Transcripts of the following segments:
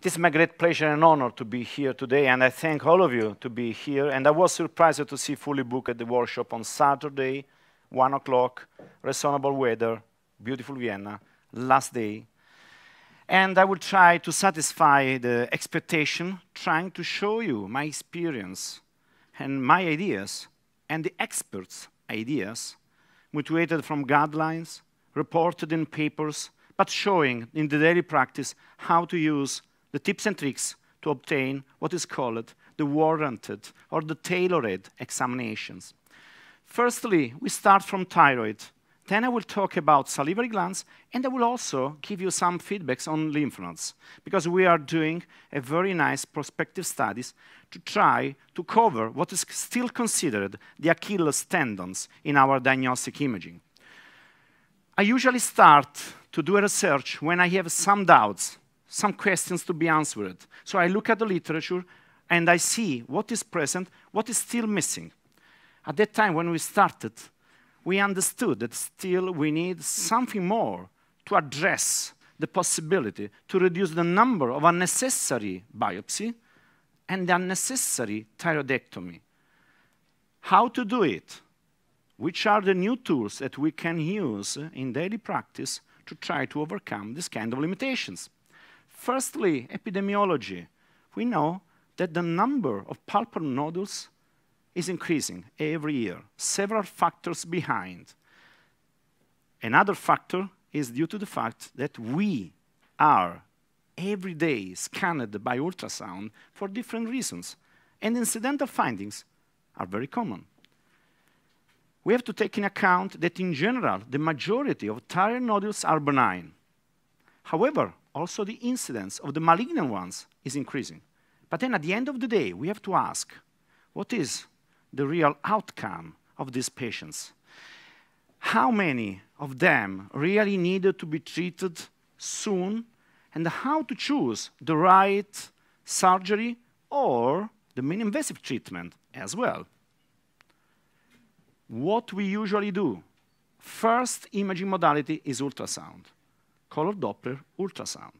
It is my great pleasure and honor to be here today, and I thank all of you to be here. And I was surprised to see fully booked at the workshop on Saturday, 1 o'clock, reasonable weather, beautiful Vienna, last day. And I will try to satisfy the expectation, trying to show you my experience and my ideas and the experts' ideas, motivated from guidelines, reported in papers, but showing in the daily practice how to use the tips and tricks to obtain what is called the warranted or the tailored examinations. Firstly, we start from thyroid. Then I will talk about salivary glands, and I will also give you some feedbacks on lymph nodes, because we are doing a very nice prospective studies to try to cover what is still considered the Achilles tendons in our diagnostic imaging. I usually start to do a research when I have some doubts, some questions to be answered. So I look at the literature and I see what is present, what is still missing. At that time when we started, we understood that still we need something more to address the possibility to reduce the number of unnecessary biopsy and the unnecessary thyroidectomy. How to do it? Which are the new tools that we can use in daily practice to try to overcome this kind of limitations? Firstly, epidemiology. We know that the number of pulpal nodules is increasing every year. Several factors behind. Another factor is due to the fact that we are every day scanned by ultrasound for different reasons, and incidental findings are very common. We have to take in account that in general, the majority of thyroid nodules are benign. However, also the incidence of the malignant ones is increasing. But then at the end of the day, we have to ask, what is the real outcome of these patients. How many of them really needed to be treated soon, and how to choose the right surgery or the minimally invasive treatment as well. What we usually do, first imaging modality is ultrasound, color Doppler ultrasound.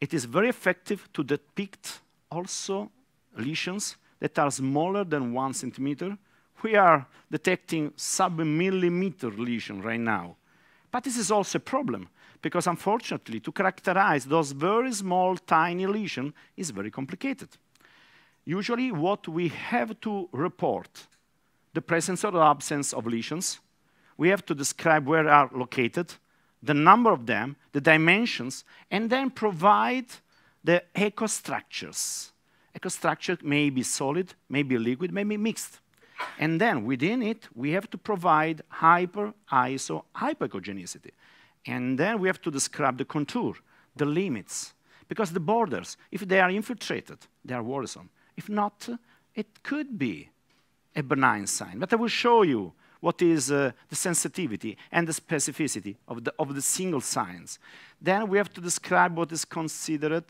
It is very effective to depict also lesions that are smaller than one centimeter. We are detecting sub-millimeter lesion right now. But this is also a problem, because unfortunately, to characterize those very small, tiny lesions is very complicated. Usually, what we have to report, the presence or absence of lesions, we have to describe where are located, the number of them, the dimensions, and then provide the echo structures ecostructure may be solid, may be liquid, may be mixed. And then within it, we have to provide hyper, iso, hypoechogenicity. And then we have to describe the contour, the limits. Because the borders, if they are infiltrated, they are worrisome. If not, it could be a benign sign. But I will show you what is uh, the sensitivity and the specificity of the, of the single signs. Then we have to describe what is considered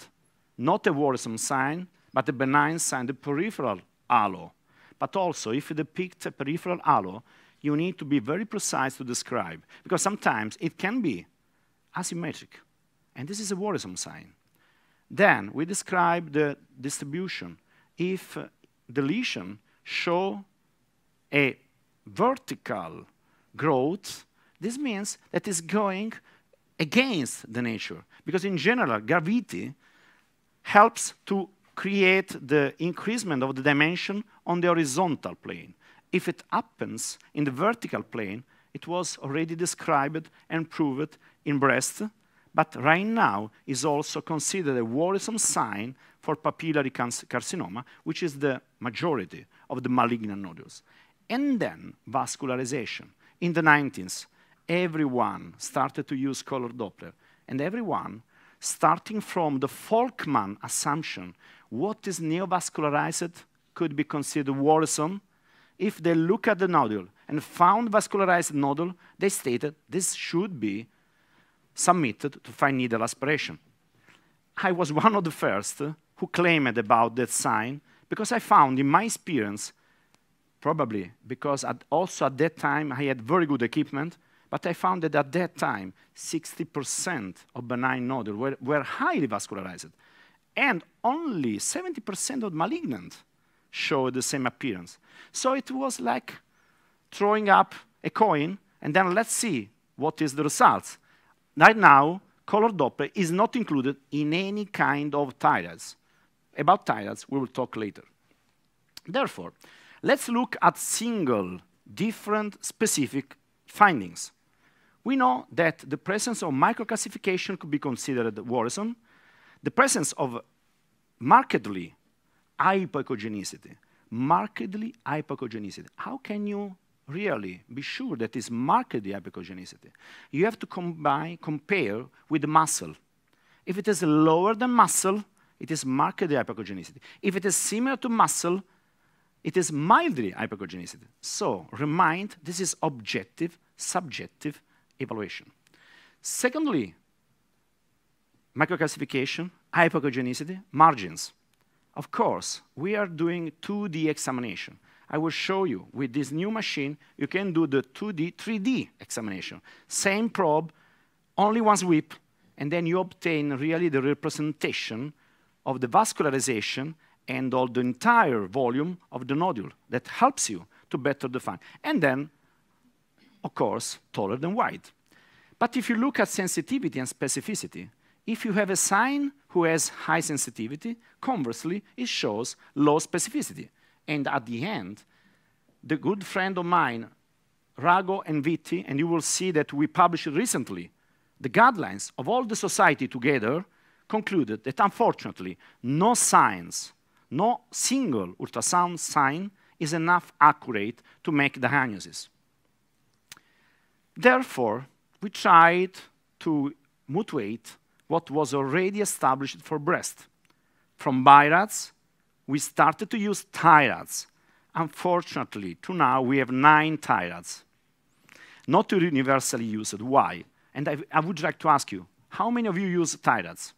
not a worrisome sign, but a benign sign, the peripheral halo. But also, if you depict a peripheral halo, you need to be very precise to describe, because sometimes it can be asymmetric, and this is a worrisome sign. Then we describe the distribution. If uh, show a vertical growth, this means that it's going against the nature, because in general, gravity helps to create the increasement of the dimension on the horizontal plane. If it happens in the vertical plane, it was already described and proved in breast, but right now is also considered a worrisome sign for papillary carcinoma, which is the majority of the malignant nodules. And then vascularization. In the 90s, everyone started to use color Doppler, and everyone, starting from the Folkman assumption what is neovascularized could be considered worrisome. If they look at the nodule and found vascularized nodule, they stated this should be submitted to fine needle aspiration. I was one of the first who claimed about that sign because I found in my experience, probably because at also at that time I had very good equipment, but I found that at that time, 60% of benign nodules were, were highly vascularized and only 70% of malignant showed the same appearance. So it was like throwing up a coin, and then let's see what is the results. Right now, color Doppler is not included in any kind of TI-RADS. About TI-RADS, we will talk later. Therefore, let's look at single, different, specific findings. We know that the presence of microcalcification could be considered worrisome. The presence of markedly hypoechogenicity, markedly hypoechogenicity. How can you really be sure that it's markedly hypoechogenicity? You have to combine, compare with the muscle. If it is lower than muscle, it is markedly hypoechogenicity. If it is similar to muscle, it is mildly hypoechogenicity. So remind, this is objective, subjective evaluation. Secondly, microcalcification, hypoechogenicity, margins. Of course, we are doing 2D examination. I will show you with this new machine, you can do the 2D, 3D examination. Same probe, only one sweep, and then you obtain really the representation of the vascularization and all the entire volume of the nodule that helps you to better define. And then, of course, taller than wide. But if you look at sensitivity and specificity, if you have a sign who has high sensitivity, conversely, it shows low specificity. And at the end, the good friend of mine, Rago and Vitti, and you will see that we published recently the guidelines of all the society together concluded that unfortunately, no signs, no single ultrasound sign is enough accurate to make the diagnosis. Therefore, we tried to mutuate what was already established for breast. From BI-RADS, we started to use TI-RADS. Unfortunately, to now, we have nine TI-RADS, not universally used. Why? And I, I would like to ask you, how many of you use TI-RADS?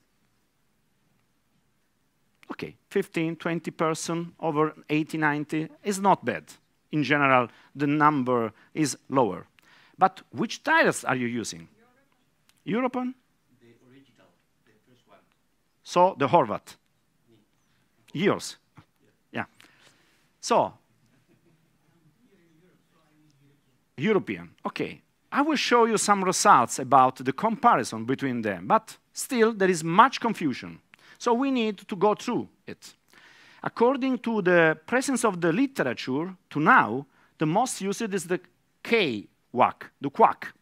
Okay, 15, 20 person over 80, 90 is not bad. In general, the number is lower. But which TI-RADS are you using? European? The original, the first one. So the Horvath. Yours. Yeah. So European. Okay. I will show you some results about the comparison between them, but still there is much confusion. So we need to go through it. According to the presence of the literature, to now, the most used is the K WAC, the Kwak.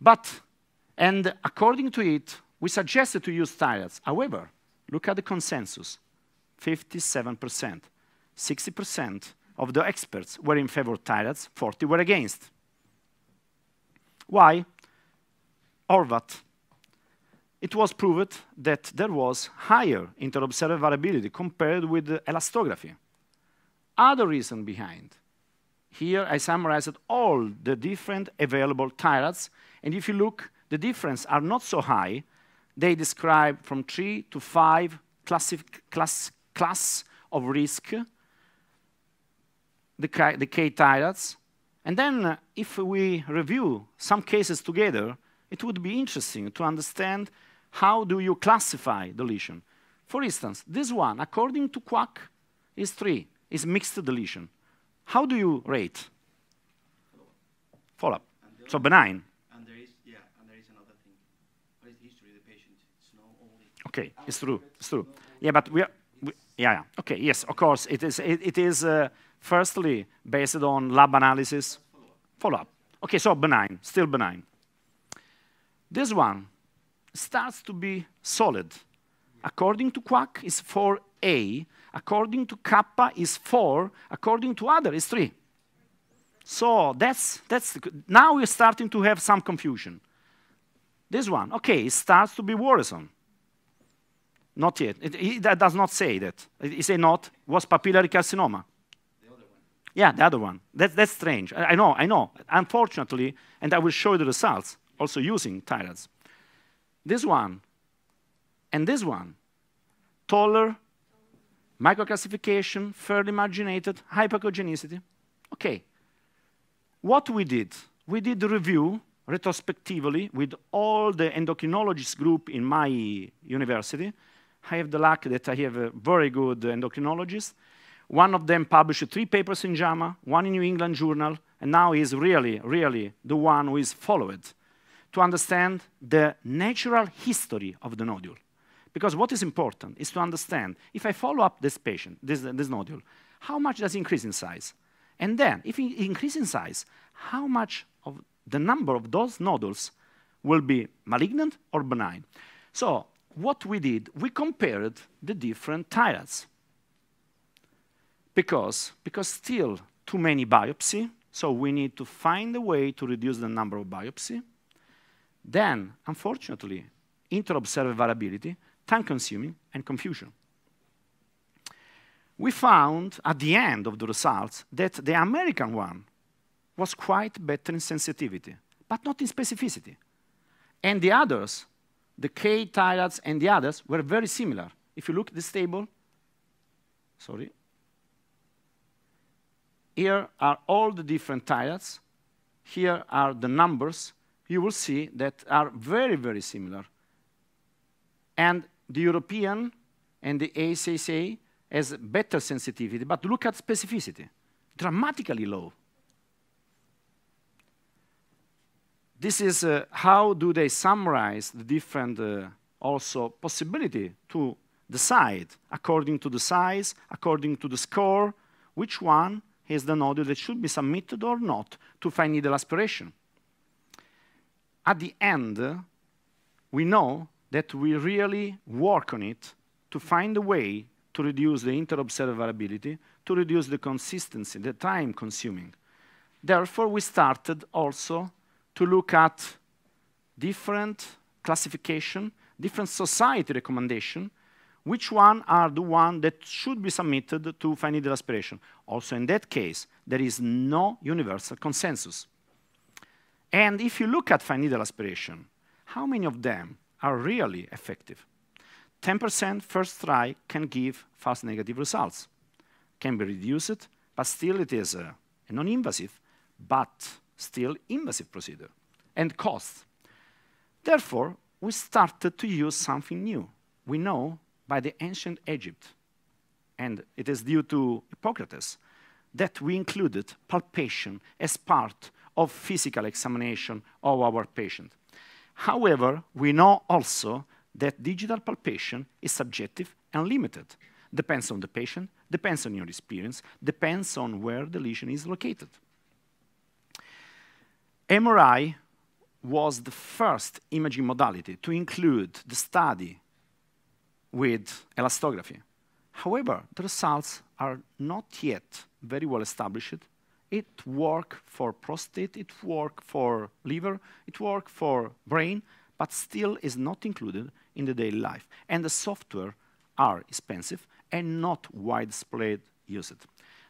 But, and according to it, we suggested to use TI-RADS. However, look at the consensus, 57%. 60% of the experts were in favor of TI-RADS, 40 were against. Why? Horvath. It was proved that there was higher interobserver variability compared with elastography. Other reason behind. Here I summarized all the different available TI-RADS, and if you look, the difference are not so high. They describe from three to five class, class of risk, the, the K TI-RADS. And then if we review some cases together, it would be interesting to understand how do you classify deletion. For instance, this one, according to Kwak, is three, is mixed deletion. How do you rate? Follow-up. So benign. And there is, yeah, and there is another thing. What is the history of the patient? It's no only. Okay, it's true, it's true. Yeah, but we are, we, yeah, yeah, okay, yes, of course, it is, it, it is uh, firstly based on lab analysis. Follow-up. Okay, so benign, still benign. This one starts to be solid. According to Kwak, is 4A, according to kappa is 4, according to other is 3. So that's, that's now we're starting to have some confusion. This one, okay, it starts to be worrisome. Not yet. It, it, that does not say that. It, it say not, was papillary carcinoma. The other one. Yeah, the other one. That, that's strange. I, I know, I know. Unfortunately, and I will show you the results, also using TI-RADS. This one and this one, taller, microcalcification, fairly marginated, hypoechogenicity. Okay. What we did, we did the review retrospectively with all the endocrinologist group in my university. I have the luck that I have a very good endocrinologist. One of them published three papers in JAMA, one in New England Journal, and now is really, really the one who is followed to understand the natural history of the nodule. Because what is important is to understand, if I follow up this patient, this, this nodule, how much does it increase in size? And then, if it increases in size, how much of the number of those nodules will be malignant or benign? So what we did, we compared the different TI-RADS. Because, because still too many biopsy, so we need to find a way to reduce the number of biopsy. Then, unfortunately, inter-observer variability, time-consuming, and confusion we found at the end of the results that the American one was quite better in sensitivity, but not in specificity. And the others, the K TI-RADS and the others, were very similar. If you look at this table, sorry, here are all the different TI-RADS. Here are the numbers. You will see that are very, very similar. And the European and the ACSA has better sensitivity, but look at specificity, dramatically low. This is uh, how do they summarize the different uh, also possibility to decide according to the size, according to the score, which one is the nodule that should be submitted or not to fine needle aspiration. At the end, we know that we really work on it to find a way to reduce the inter-observer variability, to reduce the consistency, the time consuming. Therefore, we started also to look at different classification, different society recommendation, which one are the one that should be submitted to fine needle aspiration. Also in that case, there is no universal consensus. And if you look at fine needle aspiration, how many of them are really effective? 10% first try can give false negative results. Can be reduced, but still it is a, a non-invasive, but still invasive procedure, and cost. Therefore, we started to use something new. We know by the ancient Egypt, and it is due to Hippocrates, that we included palpation as part of physical examination of our patient. However, we know also that digital palpation is subjective and limited. Depends on the patient, depends on your experience, depends on where the lesion is located. MRI was the first imaging modality to include the study with elastography. However, the results are not yet very well established. It work for prostate, it work for liver, it work for brain, but still is not included in the daily life. And the software are expensive and not widespread used.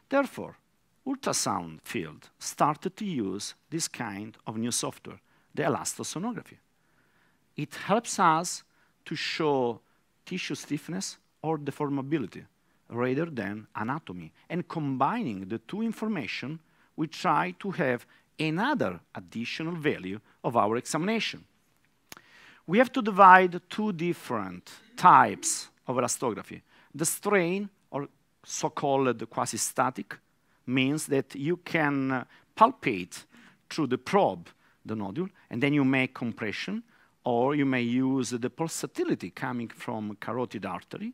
Therefore, ultrasound field started to use this kind of new software, the elastosonography. It helps us to show tissue stiffness or deformability rather than anatomy. And combining the two information, we try to have another additional value of our examination we have to divide two different types of elastography. The strain, or so-called quasi-static, means that you can uh, palpate through the probe the nodule, and then you make compression, or you may use the pulsatility coming from carotid artery,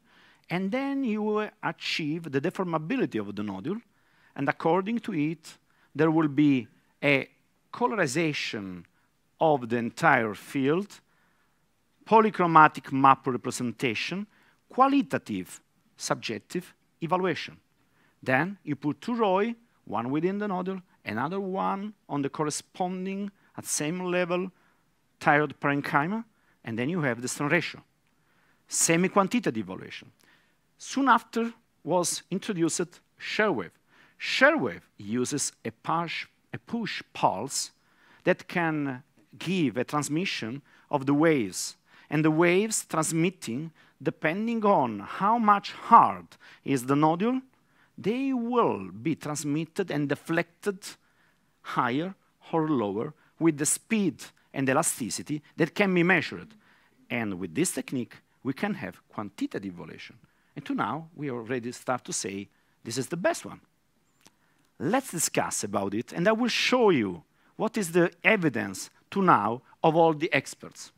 and then you achieve the deformability of the nodule, and according to it, there will be a colorization of the entire field polychromatic map representation, qualitative subjective evaluation. Then you put two ROI, one within the nodule, another one on the corresponding at same level thyroid parenchyma, and then you have the strain ratio. Semi-quantitative evaluation. Soon after was introduced ShareWave. ShareWave uses a push, a push pulse that can give a transmission of the waves and the waves transmitting, depending on how much hard is the nodule, they will be transmitted and deflected higher or lower with the speed and elasticity that can be measured. And with this technique, we can have quantitative evaluation. And to now, we already start to say this is the best one. Let's discuss about it, and I will show you what is the evidence to now of all the experts.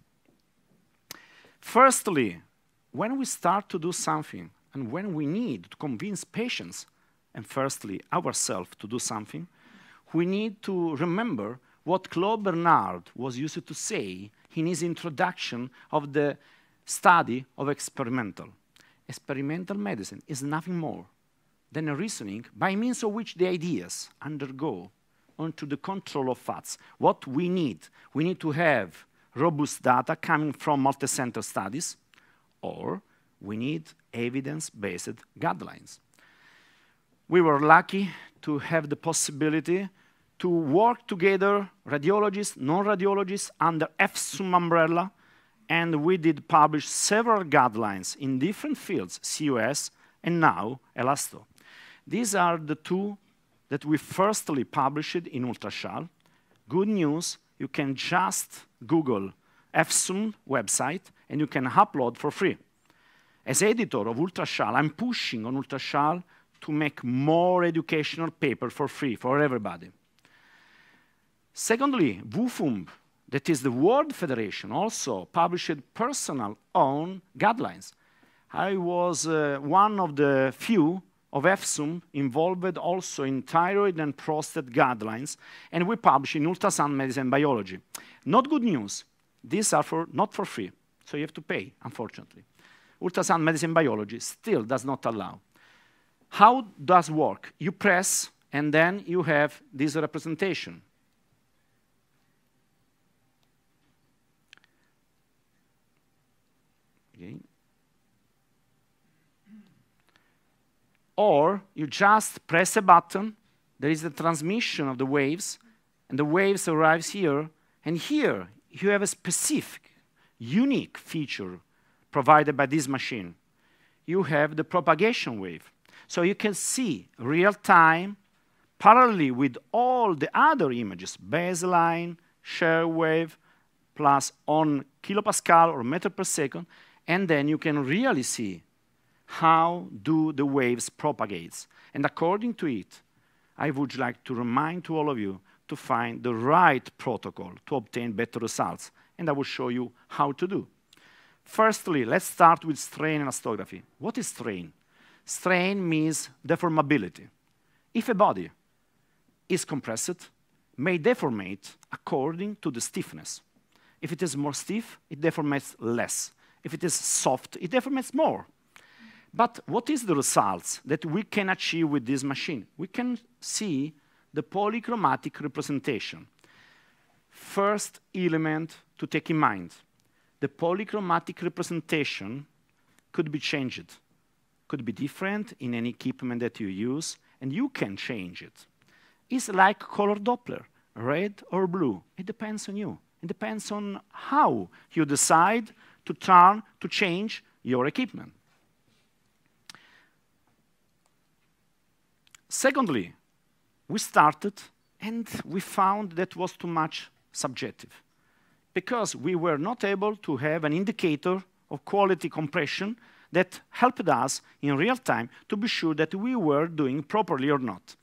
Firstly, when we start to do something and when we need to convince patients and firstly ourselves to do something, we need to remember what Claude Bernard was used to say in his introduction of the study of experimental. Experimental medicine is nothing more than a reasoning by means of which the ideas undergo onto the control of facts. What we need, we need to have robust data coming from multi-center studies, or we need evidence-based guidelines. We were lucky to have the possibility to work together, radiologists, non-radiologists, under EFSUMB umbrella, and we did publish several guidelines in different fields, CEUS and now ELASTO. These are the two that we firstly published in Ultraschall. Good news, you can just Google EFSUMB website and you can upload for free. As editor of Ultraschall, I'm pushing on Ultraschall to make more educational paper for free for everybody. Secondly, WFUMB, that is the World Federation, also published personal own guidelines. I was uh, one of the few of EFSUMB involved also in thyroid and prostate guidelines, and we publish in ultrasound medicine biology. Not good news. These are for, not for free, so you have to pay, unfortunately. Ultrasound medicine biology still does not allow. How does work? You press, and then you have this representation. Okay. Or you just press a button, there is a transmission of the waves, and the waves arrives here, and here you have a specific, unique feature provided by this machine. You have the propagation wave. So you can see real time, parallelly with all the other images, baseline, shear wave, plus on kilopascal or meter per second, and then you can really see how do the waves propagate? And according to it, I would like to remind to all of you to find the right protocol to obtain better results. And I will show you how to do. Firstly, let's start with strain and elastography. What is strain? Strain means deformability. If a body is compressed, may deformate according to the stiffness. If it is more stiff, it deformates less. If it is soft, it deformates more. But what is the results that we can achieve with this machine? We can see the polychromatic representation. First element to take in mind, the polychromatic representation could be changed, could be different in any equipment that you use, and you can change it. It's like color Doppler, red or blue. It depends on you. It depends on how you decide to turn, to change your equipment. Secondly, we started and we found that was too much subjective because we were not able to have an indicator of quality compression that helped us in real time to be sure that we were doing properly or not.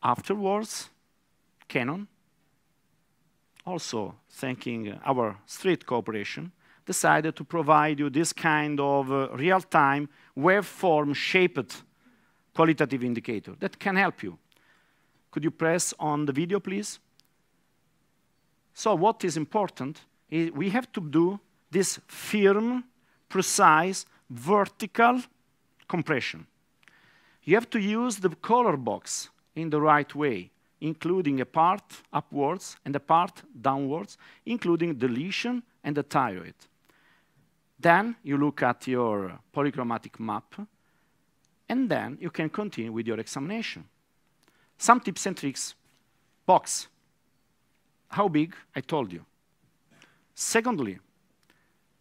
Afterwards, Canon, also thanking our street cooperation, decided to provide you this kind of uh, real-time waveform-shaped qualitative indicator that can help you. Could you press on the video, please? So what is important is we have to do this firm, precise, vertical compression. You have to use the color box in the right way, including a part upwards and a part downwards, including the lesion and the thyroid. Then you look at your polychromatic map, and then you can continue with your examination. Some tips and tricks. Box. How big? I told you. Secondly,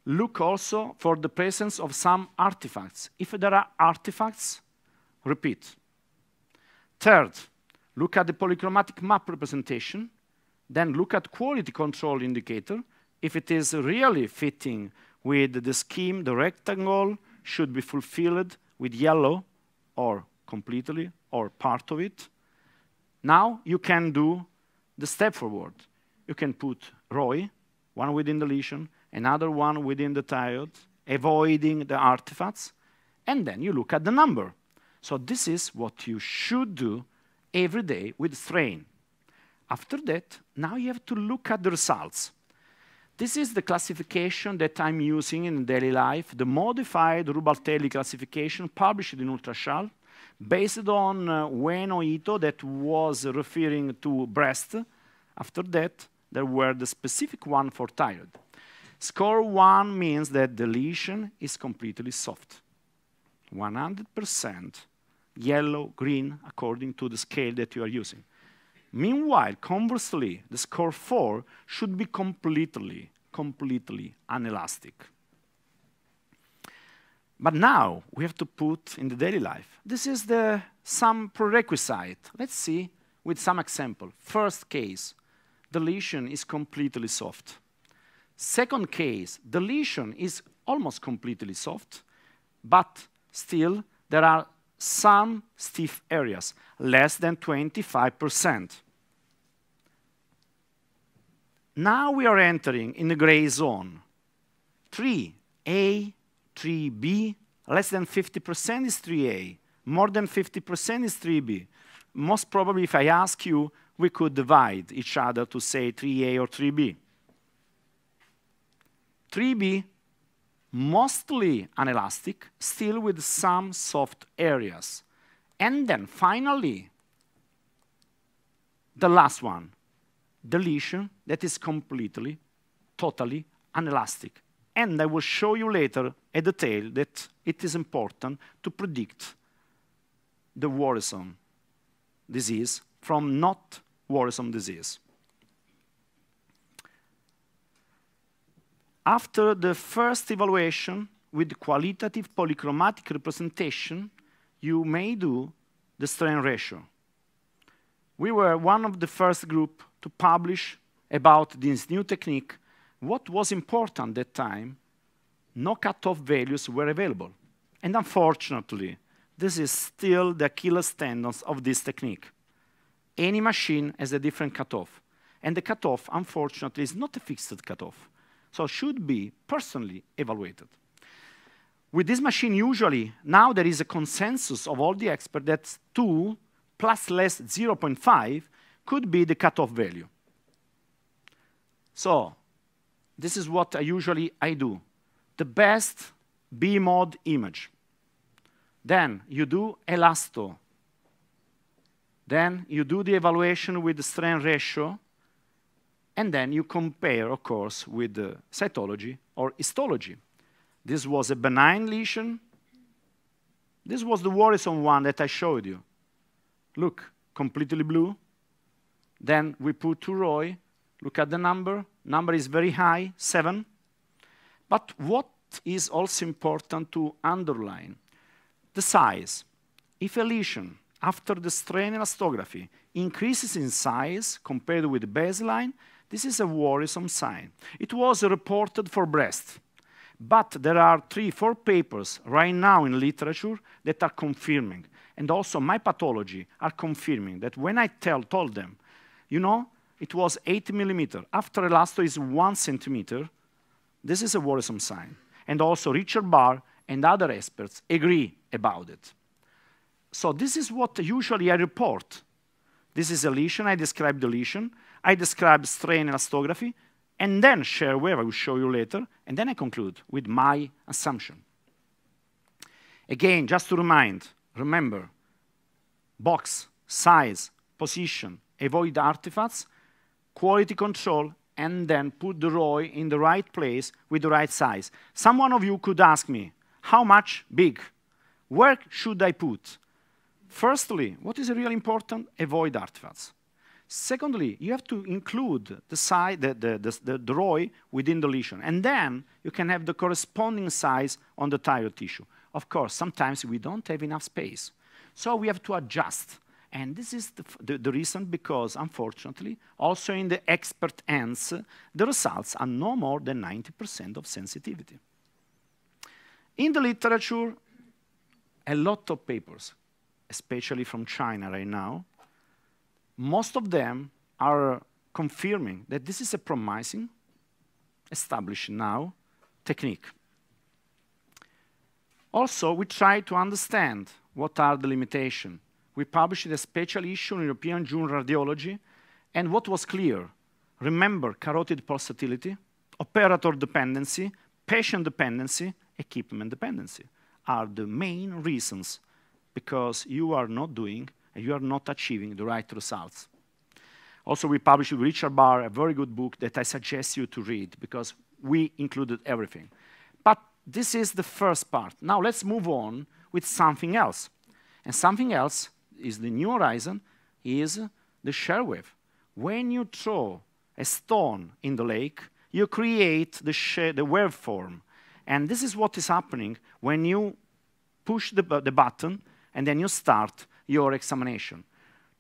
look also for the presence of some artifacts. If there are artifacts, repeat. Third, look at the polychromatic map representation. Then look at quality control indicator. If it is really fitting with the scheme, the rectangle should be fulfilled with yellow or completely or part of it. Now you can do the step forward. You can put ROI, one within the lesion, another one within the diode, avoiding the artifacts, and then you look at the number. So this is what you should do every day with strain. After that, now you have to look at the results. This is the classification that I'm using in daily life, the modified Rubaltelli classification published in Ultraschall, based on uh, Ueno Itoh that was referring to breast. After that, there were the specific one for thyroid. Score one means that the lesion is completely soft. 100% yellow, green, according to the scale that you are using. Meanwhile, conversely, the score 4 should be completely, completely unelastic. But now we have to put in the daily life. This is the some prerequisite. Let's see with some example. First case, the lesion is completely soft. Second case, the lesion is almost completely soft, but still there are some stiff areas, less than 25%. Now we are entering in the gray zone. 3A, 3B, less than 50% is 3A, more than 50% is 3B. Most probably, if I ask you, we could divide each other to say 3A or 3B. 3B mostly unelastic, still with some soft areas. And then finally, the last one, the lesion that is completely, totally unelastic. And I will show you later a detail that it is important to predict the worrisome disease from not worrisome disease. After the first evaluation with qualitative polychromatic representation, you may do the strain ratio. We were one of the first group to publish about this new technique. What was important at that time, no cutoff values were available. And unfortunately, this is still the Achilles tendon of this technique. Any machine has a different cutoff. And the cutoff, unfortunately, is not a fixed cutoff so should be personally evaluated. With this machine, usually, now there is a consensus of all the experts that 2 plus less 0.5 could be the cutoff value. So this is what I usually I do. The best B mode image. Then you do elasto. Then you do the evaluation with the strain ratio and then you compare, of course, with the cytology or histology. This was a benign lesion. This was the worrisome one that I showed you. Look, completely blue. Then we put to ROI. Look at the number. Number is very high, 7. But what is also important to underline? The size. If a lesion, after the strain elastography, increases in size compared with the baseline, this is a worrisome sign. It was reported for breast, but there are three, four papers right now in literature that are confirming, and also my pathology are confirming that when I tell, told them, you know, it was 8 millimeter, after elasto is one centimeter, this is a worrisome sign. And also Richard Barr and other experts agree about it. So this is what usually I report. This is a lesion, I describe the lesion. I describe strain elastography, and then shear wave I will show you later, and then I conclude with my assumption. Again, just to remind, remember, box, size, position, avoid artifacts, quality control, and then put the ROI in the right place with the right size. Someone of you could ask me, how much big? Where should I put? Firstly, what is really important? Avoid artifacts. Secondly, you have to include the, size, the, the, the, the, ROI within the lesion. And then you can have the corresponding size on the thyroid tissue. Of course, sometimes we don't have enough space. So we have to adjust. And this is the, the, the, reason because, unfortunately, also in the expert hands, the results are no more than 90% of sensitivity. In the literature, a lot of papers, especially from China right now, most of them are confirming that this is a promising, established now, technique. Also, we try to understand what are the limitations. We published a special issue in European Journal Radiology, and what was clear, remember carotid pulsatility, operator dependency, patient dependency, equipment dependency are the main reasons because you are not doing and you are not achieving the right results. Also, we published with Richard Barr a very good book that I suggest you to read because we included everything. But this is the first part. Now let's move on with something else. And something else is the new horizon, is the shear wave. When you throw a stone in the lake, you create the, the waveform. And this is what is happening when you push the, the button and then you start your examination.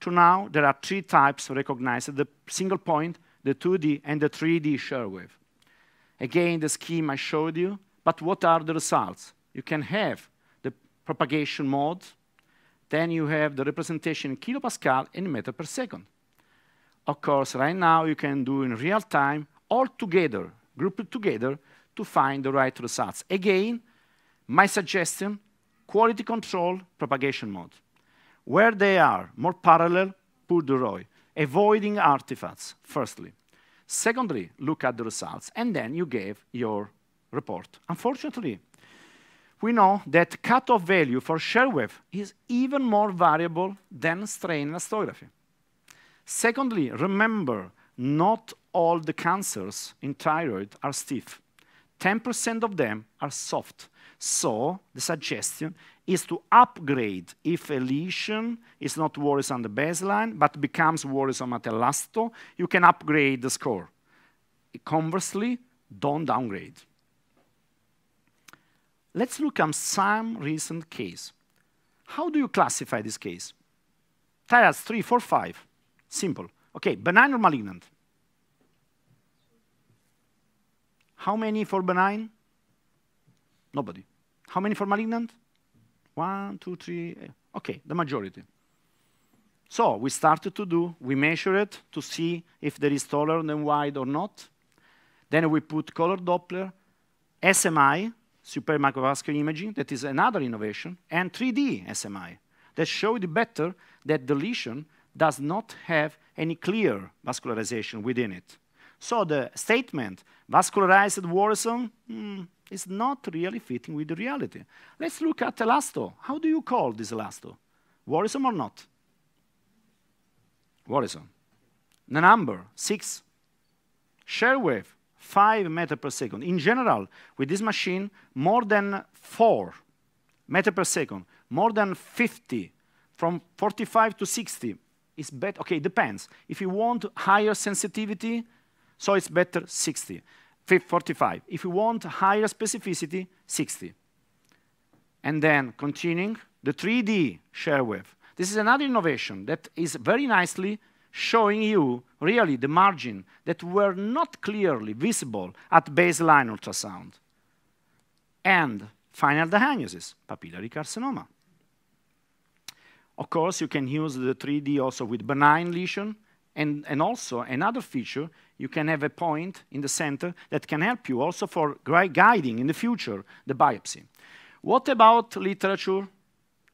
To now, there are three types recognized, the single point, the 2D, and the 3D shear wave. Again, the scheme I showed you, but what are the results? You can have the propagation mode, then you have the representation in kilopascal and meter per second. Of course, right now you can do in real time, all together, grouped together, to find the right results. Again, my suggestion, quality control, propagation mode. Where they are more parallel, ROI, avoiding artifacts, firstly. Secondly, look at the results, and then you gave your report. Unfortunately, we know that cutoff value for shear wave is even more variable than strain elastography. Secondly, remember, not all the cancers in thyroid are stiff. 10% of them are soft. So the suggestion is to upgrade if a lesion is not worrisome at the baseline, but becomes worrisome at elasto, you can upgrade the score. Conversely, don't downgrade. Let's look at some recent case. How do you classify this case? TI-RADS 3, 4, 5. Simple. Okay, benign or malignant? How many for benign? Nobody. How many for malignant? One, two, three. Okay, the majority. So we started to do, we measure it to see if there is taller than wide or not. Then we put color Doppler, SMI, super microvascular imaging, that is another innovation, and 3D SMI, that showed better that the lesion does not have any clear vascularization within it. So the statement, vascularized worrisome, mm, is not really fitting with the reality. Let's look at elasto. How do you call this elasto? Worrisome or not? Worrisome. The number, six. Shear wave, five meter per second. In general, with this machine, more than four meter per second, more than 50, from 45 to 60 is better. Okay, depends. If you want higher sensitivity, so it's better 60, 45. If you want higher specificity, 60. And then continuing, the 3D shear wave. This is another innovation that is very nicely showing you really the margin that were not clearly visible at baseline ultrasound. And final diagnosis, papillary carcinoma. Of course, you can use the 3D also with benign lesion, and, and also another feature, you can have a point in the center that can help you also for guiding in the future the biopsy. What about literature?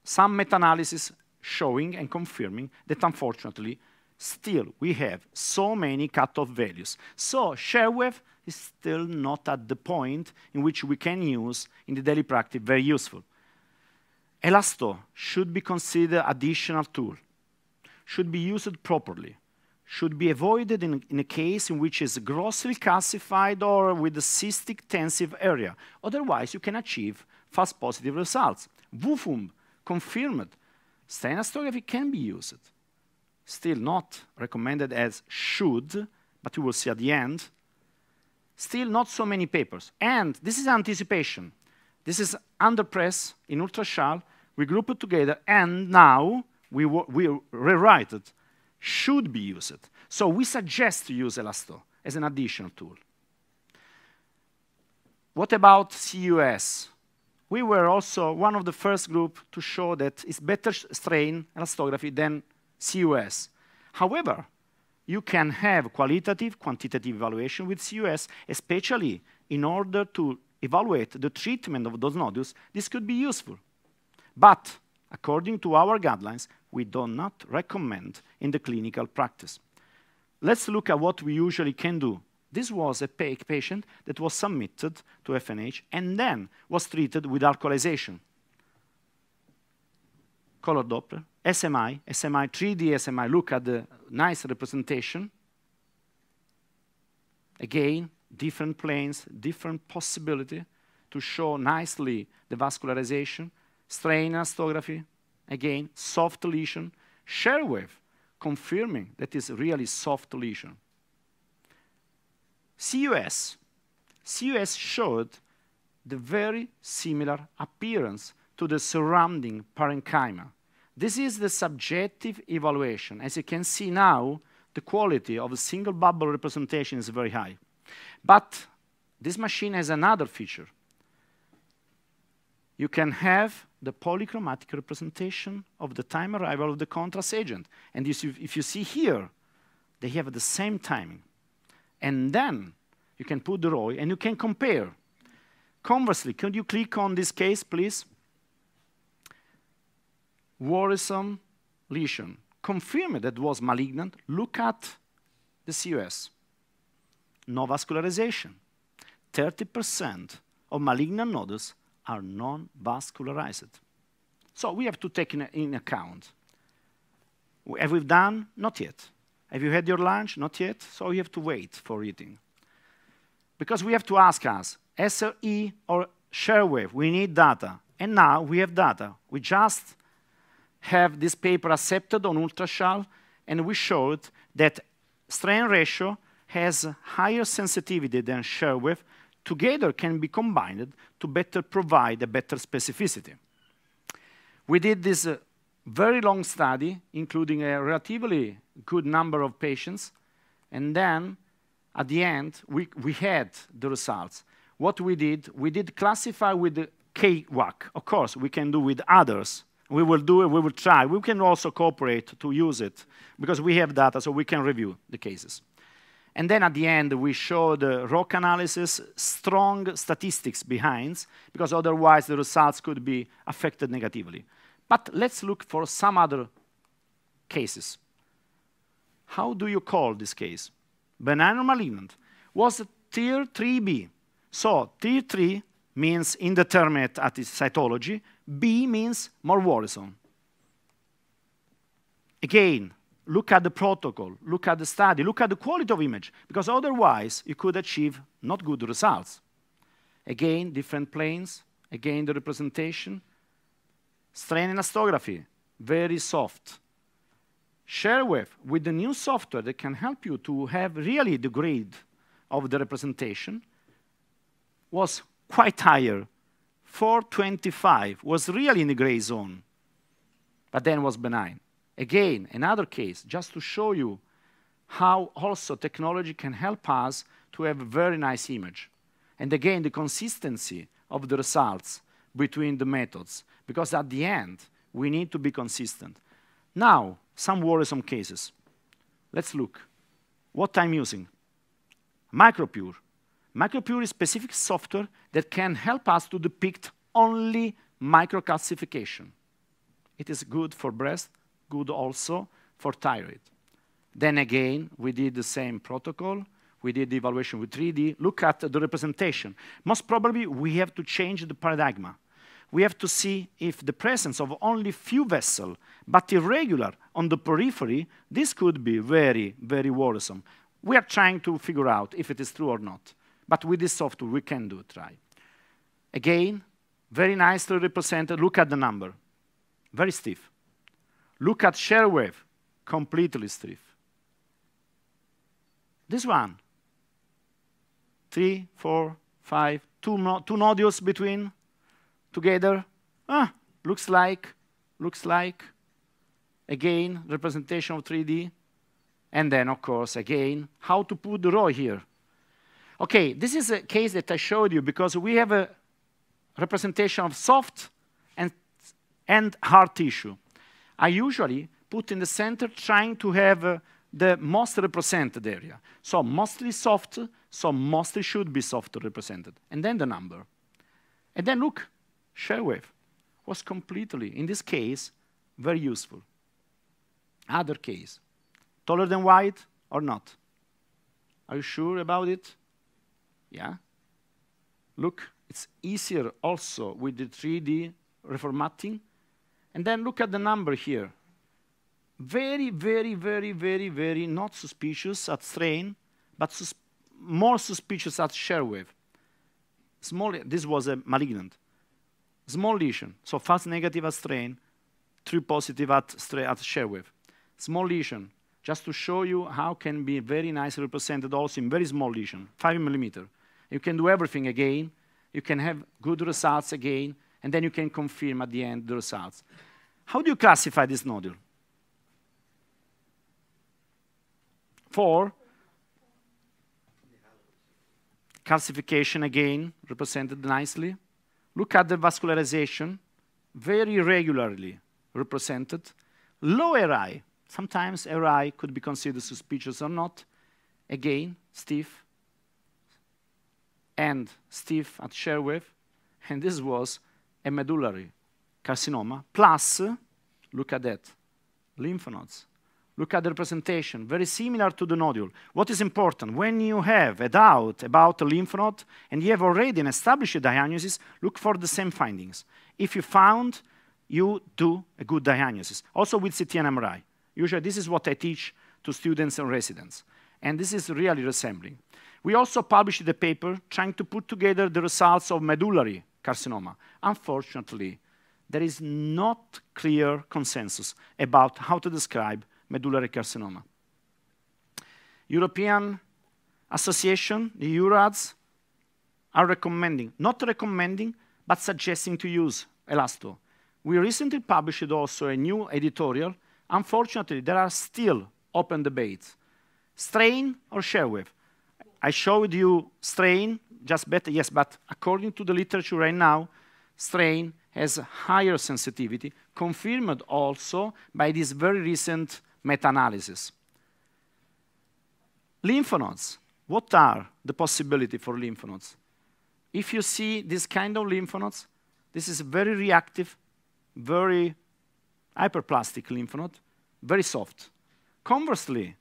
Some meta-analysis showing and confirming that unfortunately still we have so many cutoff values. So shear wave is still not at the point in which we can use in the daily practice very useful. Elasto should be considered additional tool, should be used properly should be avoided in, in, a case in which is grossly calcified or with a cystic tensive area. Otherwise, you can achieve fast positive results. WFUMB confirmed strain elastography can be used. Still not recommended as should, but we will see at the end. Still not so many papers. And this is anticipation. This is under press in ultrasound. We group it together, and now we, we rewrite it, should be used. So we suggest to use Elasto as an additional tool. What about CEUS? We were also one of the first group to show that it's better strain elastography than CEUS. However, you can have qualitative, quantitative evaluation with CEUS, especially in order to evaluate the treatment of those nodules. This could be useful. But according to our guidelines, we do not recommend in the clinical practice. Let's look at what we usually can do. This was a patient that was submitted to FNA and then was treated with alcoholization. Color Doppler, SMI, SMI, 3D SMI, look at the nice representation. Again, different planes, different possibility to show nicely the vascularization. Strain elastography, again, soft lesion. Shear wave, confirming that is really soft lesion. CEUS. CEUS showed the very similar appearance to the surrounding parenchyma. This is the subjective evaluation. As you can see now, the quality of a single bubble representation is very high. But this machine has another feature. You can have the polychromatic representation of the time arrival of the contrast agent. And if you see here, they have the same timing. And then you can put the ROI and you can compare. Conversely, could you click on this case, please? Worrisome lesion. Confirm that was malignant. Look at the CEUS. No vascularization. 30% of malignant nodules are non-vascularized. So we have to take in, in account. Have we done? Not yet. Have you had your lunch? Not yet. So you have to wait for eating. Because we have to ask us, SLE or shear wave, we need data. And now we have data. We just have this paper accepted on ultrasound, and we showed that strain ratio has higher sensitivity than shear wave, together can be combined to better provide a better specificity. We did this uh, very long study, including a relatively good number of patients, and then at the end, we, we had the results. What we did, we did classify with the Kwak. Of course, we can do with others. We will do it, we will try. We can also cooperate to use it because we have data, so we can review the cases. And then at the end, we show the uh, ROC analysis, strong statistics behind, because otherwise the results could be affected negatively. But let's look for some other cases. How do you call this case? Benign or malignant? Was a TIR 3B. So TIR 3 means indeterminate at its cytology. B means more worrisome. Again, look at the protocol, look at the study, look at the quality of image, because otherwise you could achieve not good results. Again, different planes, again, the representation. Strain elastography, very soft. Shear wave with the new software that can help you to have really the grade of the representation was quite higher. 425 was really in the gray zone, but then was benign. Again, another case, just to show you how also technology can help us to have a very nice image. And again, the consistency of the results between the methods, because at the end, we need to be consistent. Now, some worrisome cases. Let's look. What I'm using? MicroPure. MicroPure is specific software that can help us to depict only microcalcification. It is good for breast, good also for thyroid. Then again, we did the same protocol. We did the evaluation with 3D. Look at the representation. Most probably, we have to change the paradigm. We have to see if the presence of only few vessels, but irregular on the periphery, this could be very, very worrisome. We are trying to figure out if it is true or not. But with this software, we can do a try. Again, very nicely represented. Look at the number. Very stiff. Look at shear wave, completely stiff. This one, three, four, five, two, no two nodules between, together. Ah, looks like, looks like. again, representation of 3D, and then, of course, again, how to put the row here. Okay, this is a case that I showed you because we have a representation of soft and, and hard tissue. I usually put in the center trying to have uh, the most represented area. So mostly soft, so mostly should be soft represented. And then the number. And then look, shear wave was completely, in this case, very useful. Other case, taller than wide or not? Are you sure about it? Yeah? Look, it's easier also with the 3D reformatting. And then look at the number here. Very, very, very, very, very not suspicious at strain, but sus more suspicious at shear wave. Small, this was a malignant. Small lesion, so false negative at strain, true positive at, at shear wave. Small lesion, just to show you how can be very nicely represented also in very small lesion, 5 millimeter. You can do everything again, you can have good results again, and then you can confirm at the end the results. How do you classify this nodule? Four, calcification again, represented nicely. Look at the vascularization, very regularly represented. Low RI, sometimes RI could be considered suspicious or not. Again, stiff, and stiff at shear wave, and this was a medullary carcinoma, plus, look at that, lymph nodes. Look at the representation, very similar to the nodule. What is important, when you have a doubt about a lymph node and you have already an established diagnosis, look for the same findings. If you found, you do a good diagnosis. Also with CT and MRI. Usually this is what I teach to students and residents. And this is really resembling. We also published the paper trying to put together the results of medullary carcinoma. Unfortunately, there is not clear consensus about how to describe medullary carcinoma. European Association, the EURADS, are recommending, not recommending, but suggesting to use Elasto. We recently published also a new editorial. Unfortunately, there are still open debates. Strain or shear wave? I showed you strain, just better, yes, but according to the literature right now, strain has higher sensitivity, confirmed also by this very recent meta-analysis. Lymph nodes. What are the possibility for lymph nodes? If you see this kind of lymph nodes, this is a very reactive, very hyperplastic lymph node, very soft. Conversely,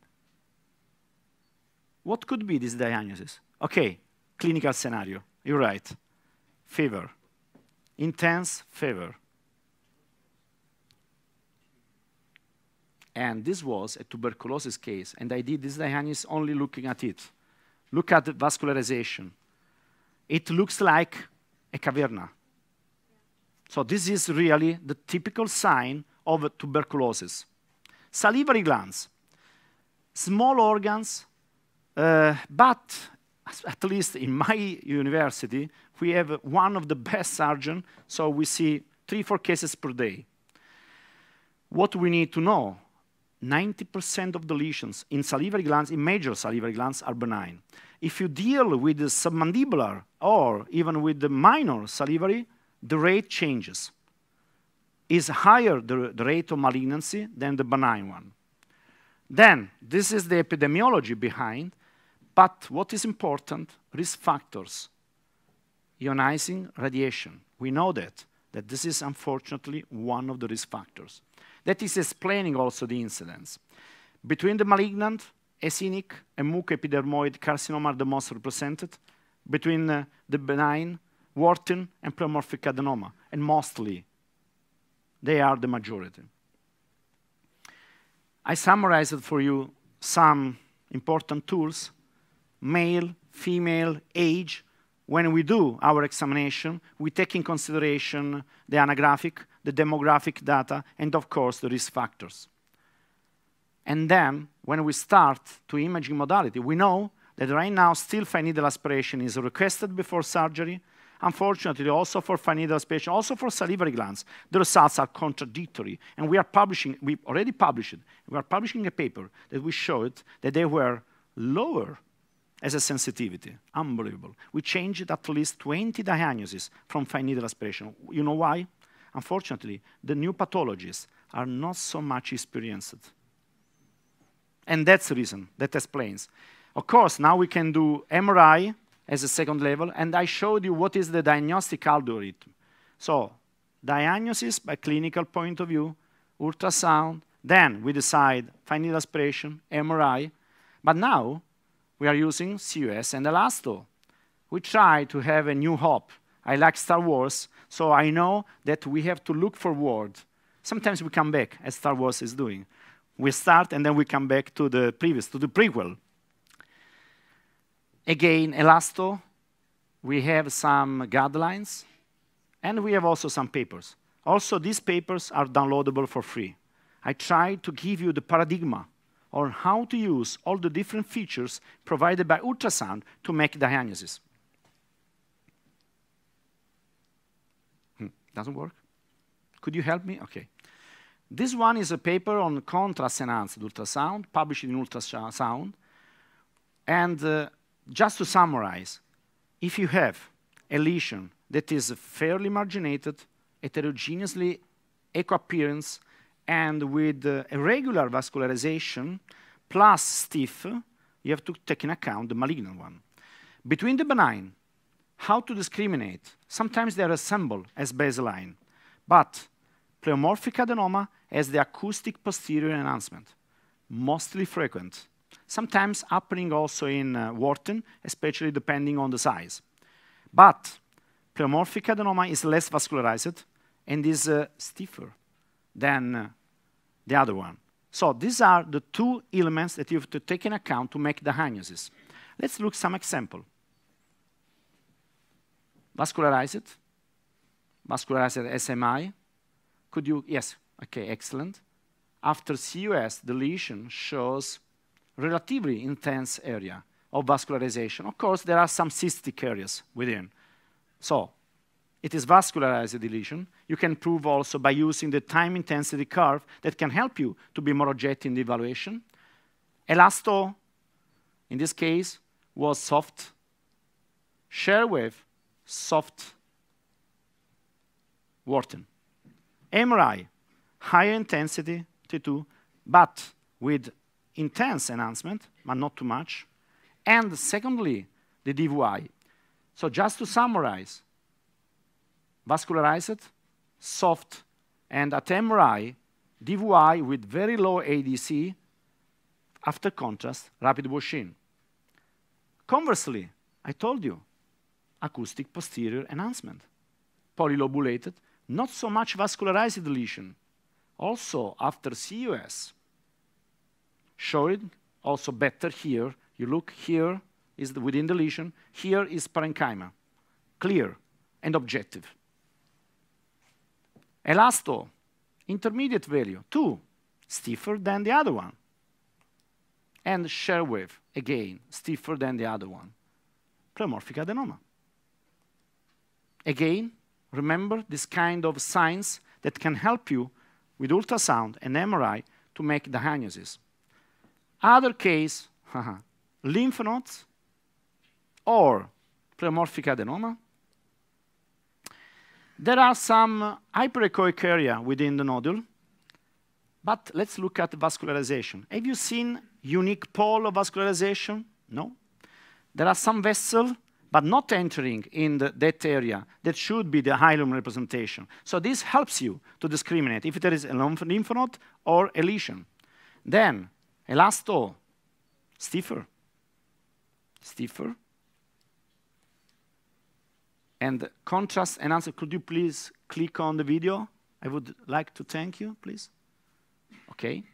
what could be this diagnosis? Okay, clinical scenario. You're right. Fever. Intense fever. And this was a tuberculosis case, and I did this diagnosis only looking at it. Look at the vascularization. It looks like a caverna. So this is really the typical sign of tuberculosis. Salivary glands. Small organs uh, but at least in my university, we have one of the best surgeons, so we see three, four cases per day. What we need to know, 90% of the lesions in salivary glands, in major salivary glands, are benign. If you deal with the submandibular or even with the minor salivary, the rate changes. Is higher the, the rate of malignancy than the benign one. Then, this is the epidemiology behind, but what is important, risk factors. Ionizing radiation. We know that, that this is unfortunately one of the risk factors. That is explaining also the incidence. Between the malignant, acinic, and mucoepidermoid carcinoma are the most represented. Between uh, the benign, Warthin, and pleomorphic adenoma. And mostly, they are the majority. I summarized for you some important tools male, female, age. When we do our examination, we take in consideration the anagraphic, the demographic data, and of course the risk factors. And then, when we start to imaging modality, we know that right now still fine needle aspiration is requested before surgery, unfortunately, also for fine needle aspiration, also for salivary glands, the results are contradictory. And we are publishing, we already published. We are publishing a paper that we showed that they were lower as a sensitivity. Unbelievable. We changed at least 20 diagnoses from fine needle aspiration. You know why? Unfortunately, the new pathologies are not so much experienced. And that's the reason, that explains. Of course, now we can do MRI as a second level, and I showed you what is the diagnostic algorithm. So, diagnosis by clinical point of view, ultrasound, then we decide fine needle aspiration, MRI, but now we are using CEUS and Elasto. We try to have a new hope. I like Star Wars, so I know that we have to look forward. Sometimes we come back, as Star Wars is doing. We start and then we come back to the previous, to the prequel. Again, Elasto, we have some guidelines, and we have also some papers. Also, these papers are downloadable for free. I try to give you the paradigm on how to use all the different features provided by ultrasound to make diagnosis. Hmm, doesn't work? Could you help me? Okay. This one is a paper on contrast enhanced ultrasound, published in Ultrasound. And uh, just to summarize, if you have a lesion that is fairly marginated, heterogeneously echo-appearance, and with uh, irregular vascularization plus stiff, you have to take in account the malignant one. Between the benign, how to discriminate? Sometimes they are assembled as baseline, but pleomorphic adenoma has the acoustic posterior enhancement, mostly frequent. Sometimes happening also in uh, Warthin, especially depending on the size. But pleomorphic adenoma is less vascularized and is uh, stiffer than uh, the other one. So these are the two elements that you have to take in account to make the diagnosis. Let's look some example. Vascularized, vascularized SMI. Could you, yes, okay, excellent. After CEUS, the lesion shows relatively intense area of vascularization. Of course, there are some cystic areas within. So it is vascularized lesion. You can prove also by using the time intensity curve that can help you to be more objective in the evaluation. Elasto, in this case, was soft. Shear wave, soft. Warthin. MRI, higher intensity, T2, but with intense enhancement, but not too much. And secondly, the DWI. So just to summarize, vascularized, soft, and at MRI, DWI with very low ADC, after contrast, rapid wash-in. Conversely, I told you, acoustic posterior enhancement. Polylobulated, not so much vascularized lesion. Also, after CEUS, showing also better here. You look here is the, within the lesion. Here is parenchyma, clear and objective. Elasto, intermediate value, two, stiffer than the other one. And Shear wave, again, stiffer than the other one. Pleomorphic adenoma. Again, remember this kind of signs that can help you with ultrasound and MRI to make diagnosis. Other case, lymph nodes or pleomorphic adenoma. There are some hyperechoic area within the nodule, but let's look at vascularization. Have you seen unique pole of vascularization? No. There are some vessels, but not entering in the, that area. That should be the hilum representation. So this helps you to discriminate if there is a lymph node or a lesion. Then Elasto, stiffer, stiffer. And contrast and answer, could you please click on the video? I would like to thank you, please. Okay.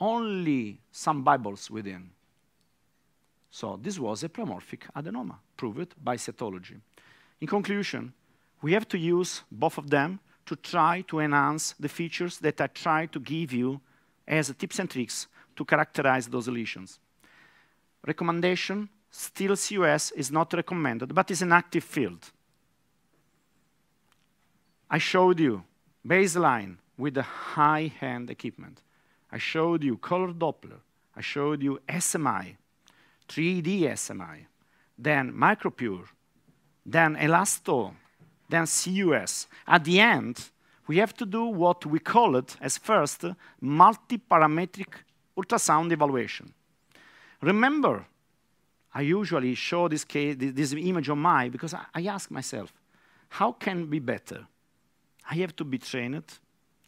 Only some Bibles within. So this was a pleomorphic adenoma, proved by cytology. In conclusion, we have to use both of them to try to enhance the features that I try to give you as tips and tricks to characterize those lesions. Recommendation, still CEUS is not recommended, but is an active field. I showed you baseline with the high-end equipment. I showed you color Doppler. I showed you SMI, 3D SMI, then Micropure, then Elasto, then CEUS. At the end, we have to do what we call it as first multi-parametric ultrasound evaluation. Remember, I usually show this, case, this image on my because I, I ask myself, how can be better? I have to be trained.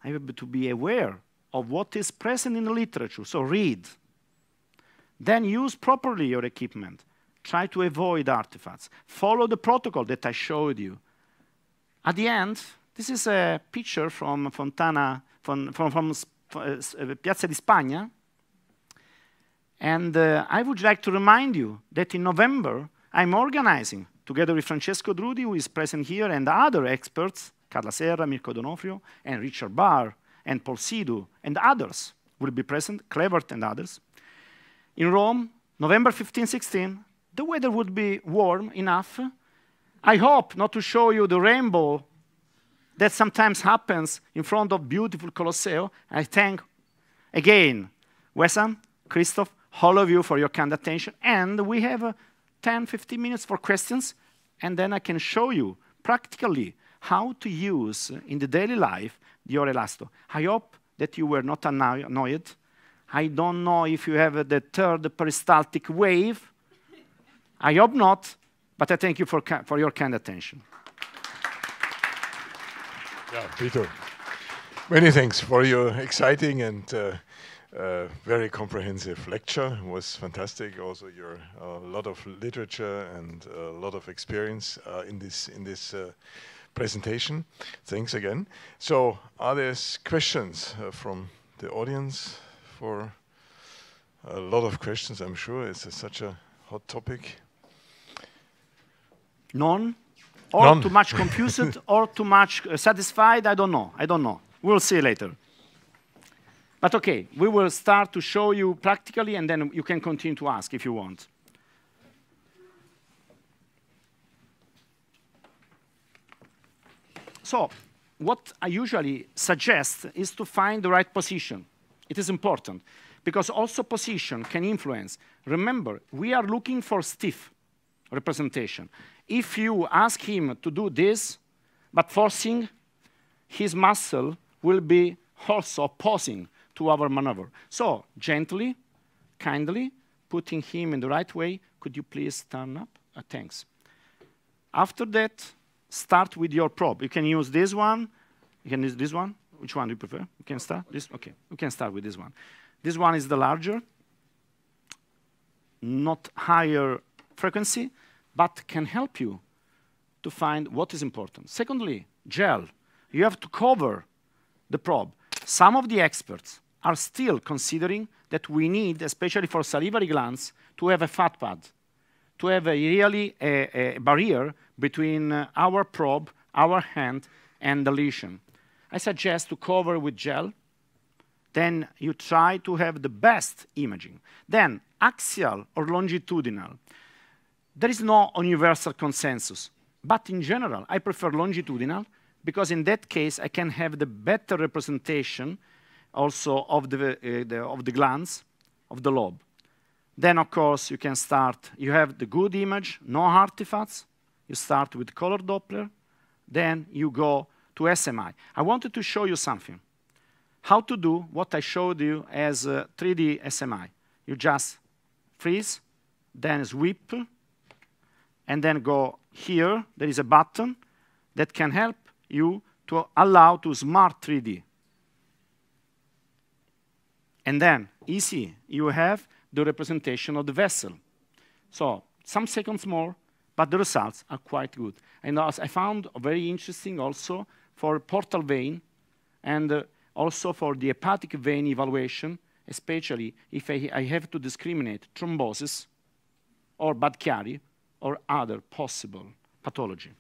I have to be aware of what is present in the literature. So read. Then use properly your equipment. Try to avoid artifacts. Follow the protocol that I showed you. At the end, this is a picture from Fontana, from, from, from uh, Piazza di Spagna. And uh, I would like to remind you that in November, I'm organizing, together with Francesco Drudi, who is present here, and other experts, Carla Serra, Mirko D'Onofrio, and Richard Barr, and Paul Sidhu, and others will be present, Clevert and others. In Rome, November 15, 16, the weather would be warm enough. I hope not to show you the rainbow that sometimes happens in front of beautiful Colosseo. I thank again Wesam, Christoph, all of you for your kind attention. And we have uh, 10, 15 minutes for questions, and then I can show you practically how to use uh, in the daily life your elasto. I hope that you were not annoyed. I don't know if you have uh, the third peristaltic wave. I hope not, but I thank you for, for your kind attention. Yeah, Peter. Many thanks for your exciting and uh, uh, very comprehensive lecture. It was fantastic. Also, your a lot of literature and a lot of experience uh, in this in this uh, presentation. Thanks again. So, are there questions uh, from the audience? For a lot of questions, I'm sure. It's a, such a hot topic. None, or None. too much confused, or too much uh, satisfied. I don't know. I don't know. We'll see later. But okay, we will start to show you practically, and then you can continue to ask if you want. So what I usually suggest is to find the right position. It is important because also position can influence. Remember, we are looking for stiff representation. If you ask him to do this, but forcing, his muscle will be also opposing to our maneuver. So gently, kindly, putting him in the right way, could you please turn up? Uh, thanks. After that, start with your probe. You can use this one. You can use this one. Which one do you prefer? You can start this? Okay, you can start with this one. This one is the larger, not higher frequency, but can help you to find what is important. Secondly, gel. You have to cover the probe. Some of the experts are still considering that we need, especially for salivary glands, to have a fat pad, to have a really a, a barrier between uh, our probe, our hand, and the lesion. I suggest to cover with gel. Then you try to have the best imaging. Then axial or longitudinal. There is no universal consensus. But in general, I prefer longitudinal because in that case, I can have the better representation also of the, uh, the, of the glands, of the lobe. Then, of course, you can start, you have the good image, no artifacts, you start with color Doppler, then you go to SMI. I wanted to show you something. How to do what I showed you as 3D SMI. You just freeze, then sweep, and then go here. There is a button that can help you to allow to smart 3D. And then, easy, you have the representation of the vessel. So, some seconds more, but the results are quite good. And as I found very interesting also for portal vein and uh, also for the hepatic vein evaluation, especially if I, I have to discriminate thrombosis or Budd-Chiari or other possible pathology.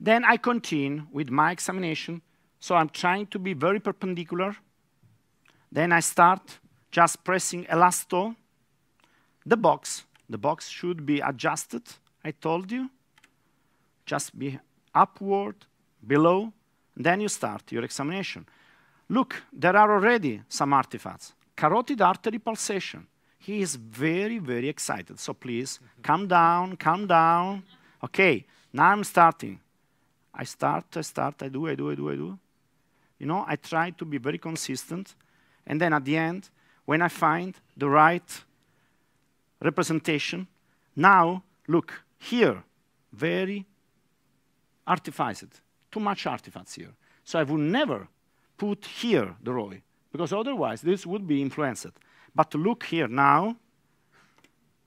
Then I continue with my examination. So I'm trying to be very perpendicular. Then I start just pressing elasto the box, the box should be adjusted, I told you. Just be upward, below, then you start your examination. Look, there are already some artifacts. Carotid artery pulsation. He is very, very excited. So please, calm down, calm down. Okay, now I'm starting. I start, I start, I do, I do, I do, I do. You know, I try to be very consistent. And then at the end, when I find the right representation, now, look, here, very artificed. Too much artifacts here. So I would never put here the ROI, because otherwise this would be influenced. But look here now,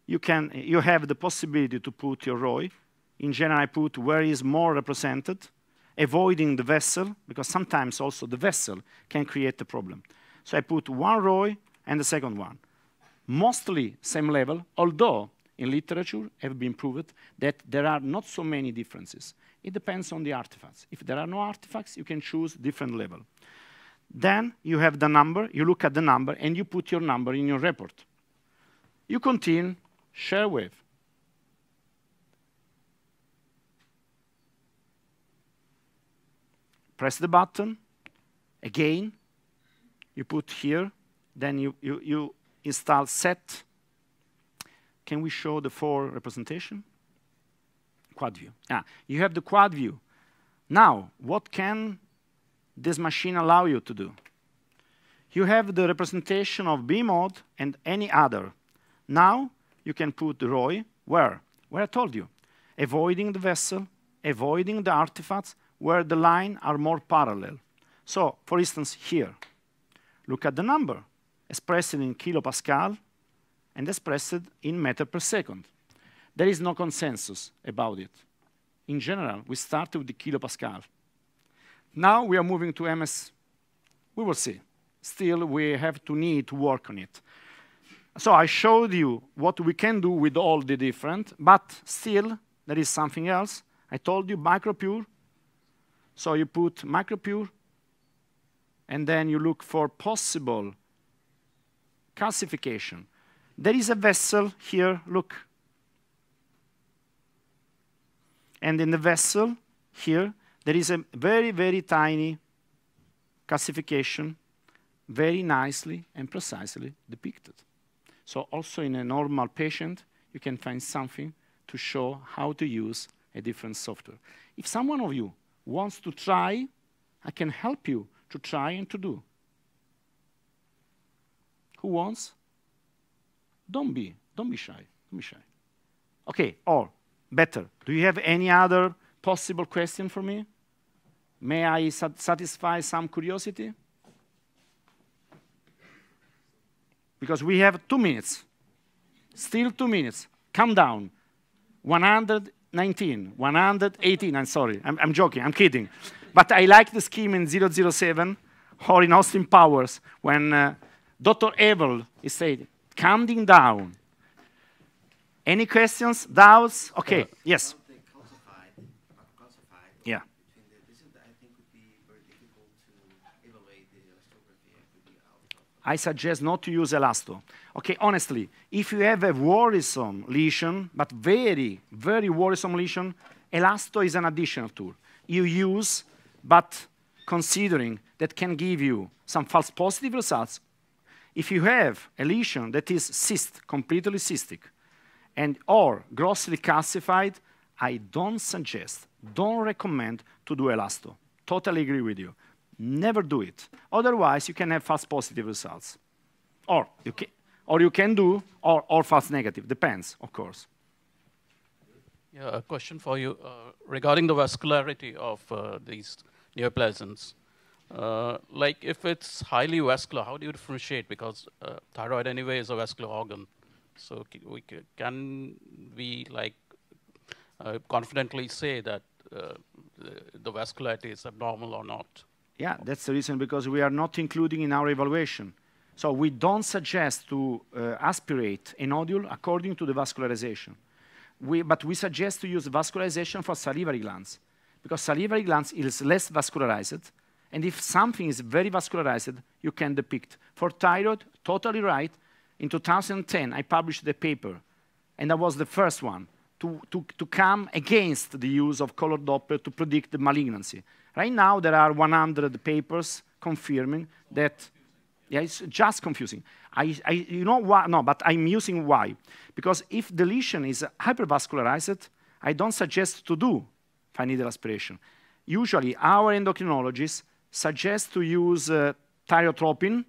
you, can, you have the possibility to put your ROI. In general, I put where is more represented, avoiding the vessel, because sometimes also the vessel can create a problem. So I put one ROI and the second one. Mostly same level, although in literature have been proved that there are not so many differences. It depends on the artifacts. If there are no artifacts, you can choose different level. Then you have the number, you look at the number, and you put your number in your report. You continue, shear wave. Press the button, again, you put here, then you, you, you install set. Can we show the four representation? Quad view. Ah, you have the quad view. Now, what can this machine allow you to do? You have the representation of B mode and any other. Now, you can put the ROI where? Where I told you. Avoiding the vessel, avoiding the artifacts where the line are more parallel. So, for instance, here, look at the number expressed in kilopascal and expressed in meter per second. There is no consensus about it. In general, we start with the kilopascal. Now we are moving to MS. We will see. Still, we have to need to work on it. So I showed you what we can do with all the different, but still, there is something else. I told you micropure. So you put micropure, and then you look for possible calcification. There is a vessel here, look. And in the vessel here, there is a very, very tiny calcification, very nicely and precisely depicted. So also in a normal patient, you can find something to show how to use a different software. If someone of you wants to try, I can help you to try and to do. Who wants? Don't be, don't be shy, don't be shy. Okay, or better, do you have any other possible question for me? May I sat satisfy some curiosity? Because we have two minutes. Still two minutes. Come down. 119, 118, I'm sorry. I'm, I'm joking, I'm kidding. But I like the scheme in 007 or in Austin Powers when uh, Dr. Evil is saying, calming down. Any questions, doubts? Okay, uh, yes. Calcified, calcified yeah. The, this is, I think would be very difficult to evaluate the elastography I suggest not to use elasto. Okay, honestly, if you have a worrisome lesion, but very, very worrisome lesion, elasto is an additional tool. You use, but considering that can give you some false positive results. If you have a lesion that is cyst, completely cystic, and or grossly calcified, I don't suggest, don't recommend to do elasto. Totally agree with you. Never do it. Otherwise, you can have false positive results. Or you can, or you can do, or, or false negative. Depends, of course. Yeah, a question for you uh, regarding the vascularity of uh, these neoplasms. Uh, like if it's highly vascular, how do you differentiate? Because uh, thyroid anyway is a vascular organ. So we can we like uh, confidently say that uh, the, the vascularity is abnormal or not? Yeah, that's the reason because we are not including in our evaluation. So we don't suggest to uh, aspirate a nodule according to the vascularization. We, but we suggest to use vascularization for salivary glands because salivary glands is less vascularized and if something is very vascularized, you can depict. For thyroid, totally right, In 2010, I published the paper, and I was the first one to, to, to come against the use of color Doppler to predict the malignancy. Right now, there are 100 papers confirming that, yeah, it's just confusing. I, I, you know why? No, but I'm using why. Because if deletion is hypervascularized, I don't suggest to do fine needle aspiration. Usually, our endocrinologists suggest to use uh, thyrotropin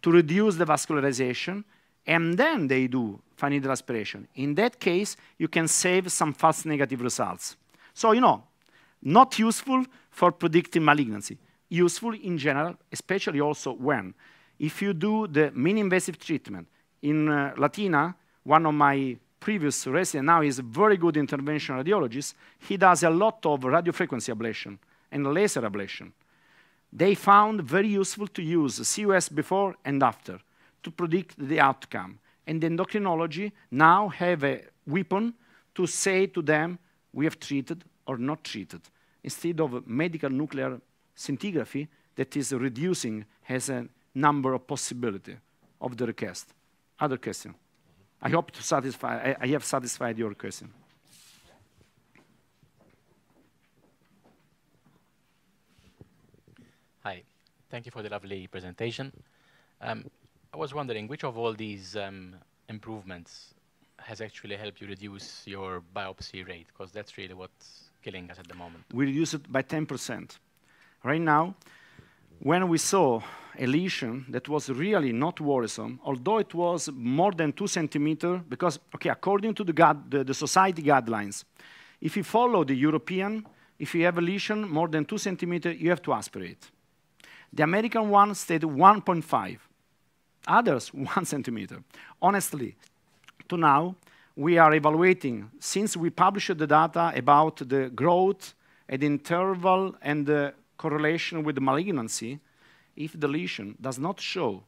to reduce the vascularization, and then they do fine needle aspiration. In that case, you can save some false negative results. So, you know, not useful for predicting malignancy. Useful in general, especially also when, if you do the mini-invasive treatment. In uh, Latina, one of my previous residents now is a very good interventional radiologist. He does a lot of radiofrequency ablation and laser ablation. They found very useful to use CEUS before and after to predict the outcome. And the endocrinology now have a weapon to say to them, we have treated or not treated, instead of medical nuclear scintigraphy that is reducing has a number of possibility of the request. Other question? I hope to satisfy, I, I have satisfied your question. Hi, thank you for the lovely presentation. Um, I was wondering which of all these um, improvements has actually helped you reduce your biopsy rate, because that's really what's killing us at the moment. We reduced it by 10%. Right now, when we saw a lesion that was really not worrisome, although it was more than two centimeter, because, okay, according to the, the, the society guidelines, if you follow the European, if you have a lesion more than two centimeter, you have to aspirate. The American one stated 1.5. Others, one centimeter. Honestly, to now, we are evaluating, since we published the data about the growth at interval and the correlation with malignancy, if the lesion does not show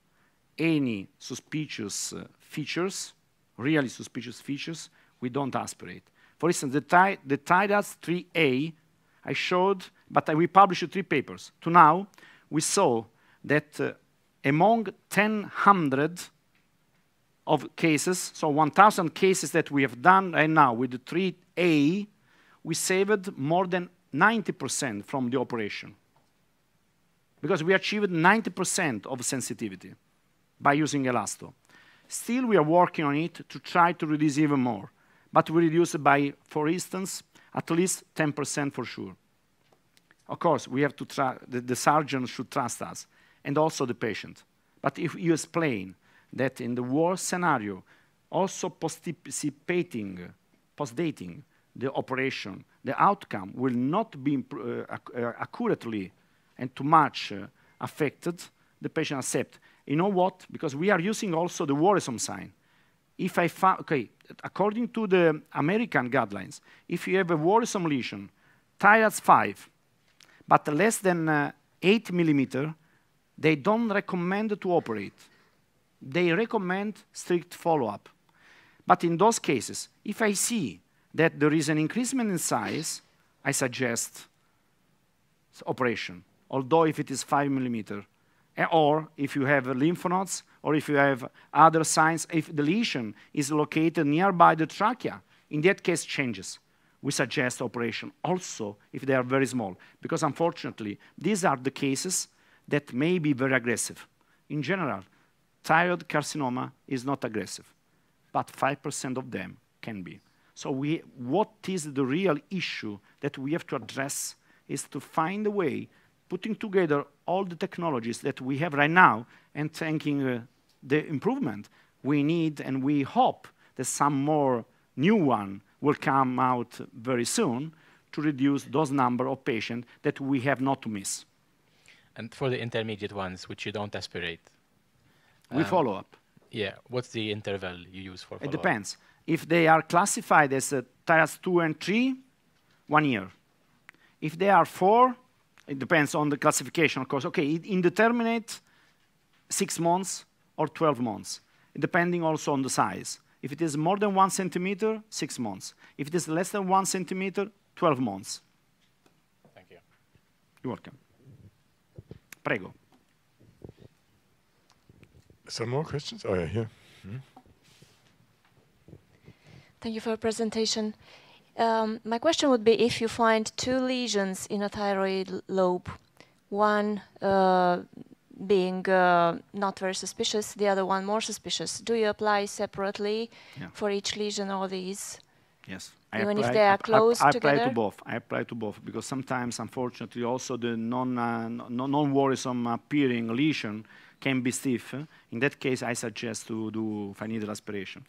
any suspicious uh, features, really suspicious features, we don't aspirate. For instance, the TIDAS 3A, I showed, but we published three papers. To now, we saw that uh, among 1,000 of cases, so 1,000 cases that we have done right now with the 3A, we saved more than 90% from the operation. Because we achieved 90% of sensitivity by using Elasto. Still, we are working on it to try to reduce even more. But we reduce by, for instance, at least 10% for sure. Of course, we have to try, the, the surgeon should trust us, and also the patient. But if you explain that in the worst scenario, also posticipating, postdating the operation, the outcome will not be uh, uh, accurately and too much uh, affected, the patient accept. You know what? Because we are using also the worrisome sign. If I found, okay, according to the American guidelines, if you have a worrisome lesion, TIRADS 5, but less than uh, 8 millimeter, they don't recommend to operate. They recommend strict follow-up. But in those cases, if I see that there is an increasement in size, I suggest operation, although if it is 5 millimeter, eh, or if you have lymph nodes, or if you have other signs, if the lesion is located nearby the trachea, in that case changes we suggest operation also if they are very small, because unfortunately, these are the cases that may be very aggressive. In general, thyroid carcinoma is not aggressive, but 5% of them can be. So we, what is the real issue that we have to address is to find a way, putting together all the technologies that we have right now and thinking uh, the improvement we need and we hope that some more new one will come out very soon to reduce those number of patients that we have not to miss. And for the intermediate ones, which you don't aspirate? We um, follow up. Yeah, what's the interval you use for It depends. If they are classified as uh, TIRADS 2 and 3, one year. If they are 4, it depends on the classification, of course. Okay, indeterminate, 6 months or 12 months, depending also on the size. If it is more than one centimeter, six months. If it is less than one centimeter, 12 months. Thank you. You're welcome. Prego. Some more questions? Oh, yeah, here. Thank you for your presentation. Um, my question would be if you find two lesions in a thyroid lobe, one uh, being uh, not very suspicious, the other one more suspicious, do you apply separately Yeah. for each lesion all these? Yes. Even if they are close I, I apply together? to both. I apply to both because sometimes, unfortunately, also the non, uh, non, non-worrisome appearing lesion can be stiff. In that case, I suggest to do fine needle aspiration.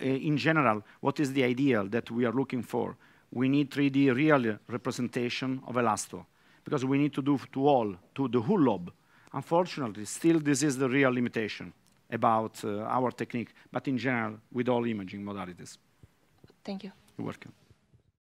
Uh, in general, what is the ideal that we are looking for? We need 3D real representation of elasto because we need to do to all, to the whole lobe. Unfortunately, still this is the real limitation about uh, our technique, but in general, with all imaging modalities. Thank you. You're welcome.